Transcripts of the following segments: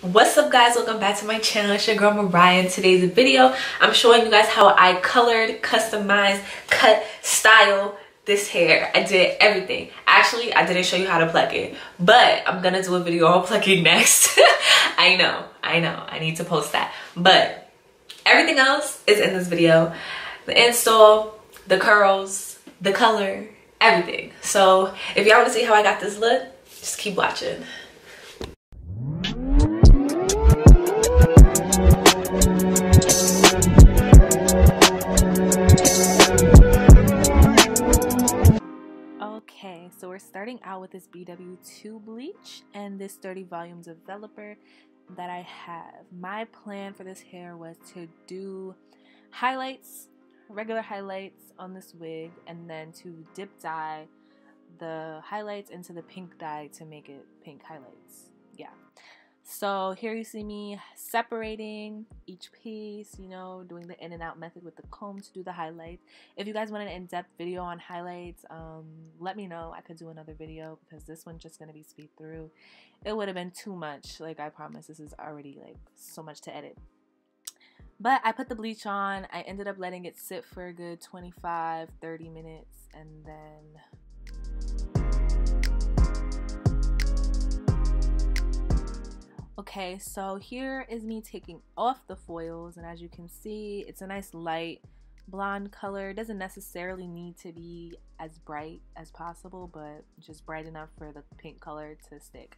what's up guys? Welcome back to my channel. It's your girl mariah. In today's video i'm showing you guys how i colored customized cut style this hair. I did everything. Actually i didn't show you how to pluck it but i'm gonna do a video on plucking next. I know i know. I need to post that. But everything else is in this video. The install the curls the color everything. So if y'all want to see how i got this look just keep watching so we're starting out with this BW2 bleach and this 30 volume developer that I have. My plan for this hair was to do highlights, regular highlights on this wig, and then to dip dye the highlights into the pink dye to make it pink highlights. So here you see me separating each piece, you know, doing the in and out method with the comb to do the highlights. If you guys want an in-depth video on highlights, um, let me know. I could do another video because this one's just going to be speed through. It would have been too much. Like I promise, this is already like so much to edit. But I put the bleach on. I ended up letting it sit for a good 25, 30 minutes and then Okay, so here is me taking off the foils and as you can see, it's a nice light blonde color. It doesn't necessarily need to be as bright as possible, but just bright enough for the pink color to stick.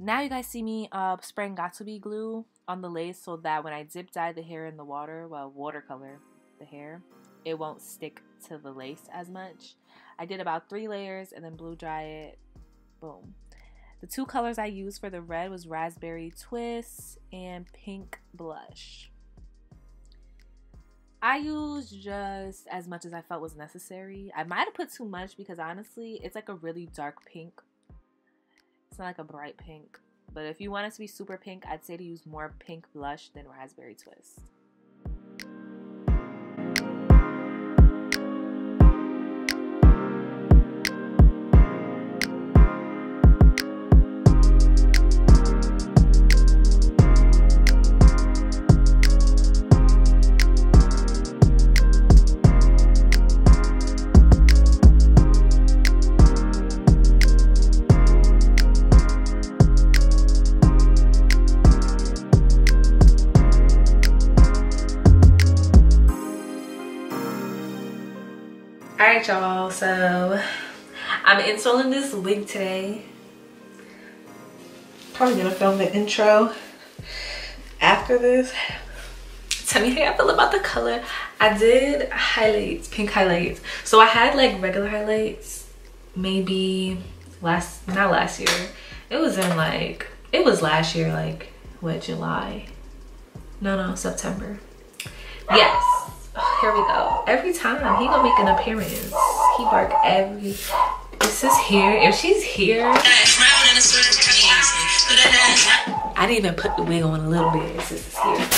Now you guys see me uh, spraying Got2b glue on the lace so that when I dip dye the hair in the water, well, watercolor the hair, it won't stick to the lace as much. I did about three layers and then blow dry it. Boom. The two colors I used for the red was Raspberry Twist and Pink Blush. I used just as much as I felt was necessary. I might have put too much because honestly, it's like a really dark pink. It's not like a bright pink. But if you want it to be super pink, I'd say to use more pink blush than Raspberry Twist. Y'all, so I'm installing this wig today. Probably gonna film the intro after this. Tell me how you feel about the color. I did highlights, pink highlights. So I had like regular highlights maybe last, not last year. It was in like, it was last year, like what, July? No, no, September. Yes here we go. Every time he gonna make an appearance. He bark every. this Is here? If she's here. I didn't even put the wig on a little bit. This is here.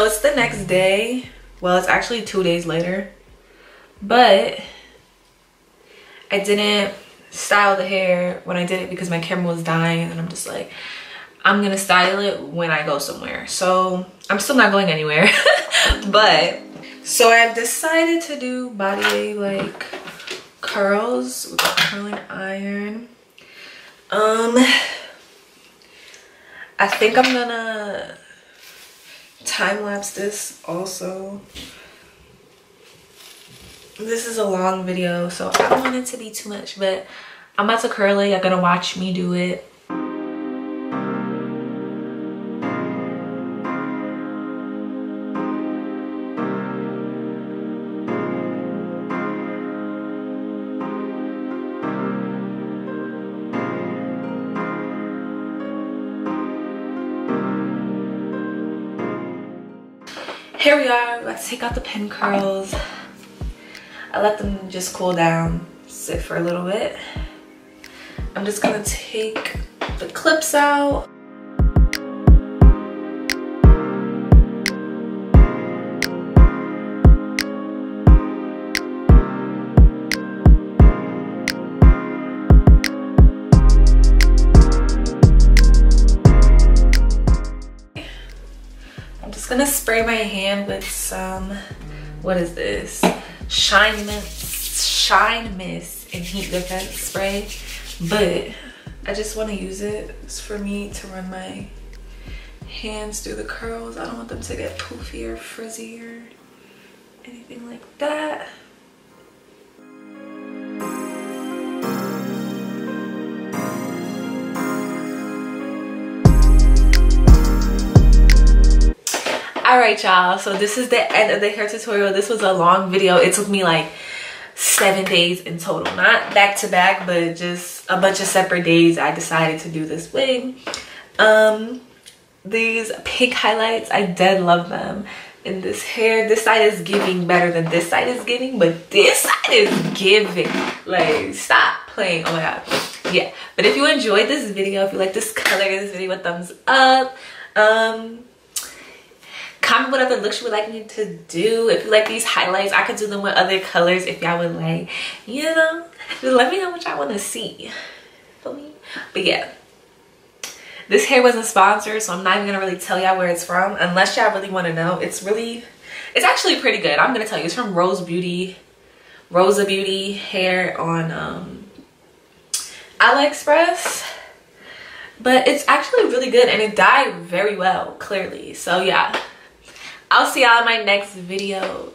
So it's the next day. Well, it's actually two days later. But I didn't style the hair when I did it because my camera was dying and I'm just like, I'm gonna style it when I go somewhere. So I'm still not going anywhere. but so I've decided to do body like curls with a curling iron. Um I think I'm gonna time lapse this also. This is a long video, so I don't want it to be too much, but I'm about to curl it. You're gonna watch me do it. Here we are. Let's take out the pin curls. I let them just cool down sit for a little bit. I'm just gonna take the clips out gonna spray my hand with some, what is this? Shine Mist, Shine Mist and Heat Defense Spray. But I just wanna use it for me to run my hands through the curls. I don't want them to get poofy or frizzy or anything like that. Right y'all. So this is the end of the hair tutorial. This was a long video. It took me like seven days in total. Not back to back but just a bunch of separate days i decided to do this wig. Um these pink highlights i dead love them. In this hair this side is giving better than this side is giving but this side is giving. Like stop playing. Oh my god. Yeah. But if you enjoyed this video if you like this color give this video a thumbs up. Um comment what other looks you would like me to do. If you like these highlights i could do them with other colors if y'all would like. You know? Just let me know what y'all want to see me? But yeah. This hair wasn't sponsored so i'm not even gonna really tell y'all where it's from unless y'all really want to know. It's really it's actually pretty good. I'm gonna tell you it's from rose beauty rosa beauty hair on um aliexpress. But it's actually really good and it dyed very well clearly. So yeah I'll see y'all in my next video.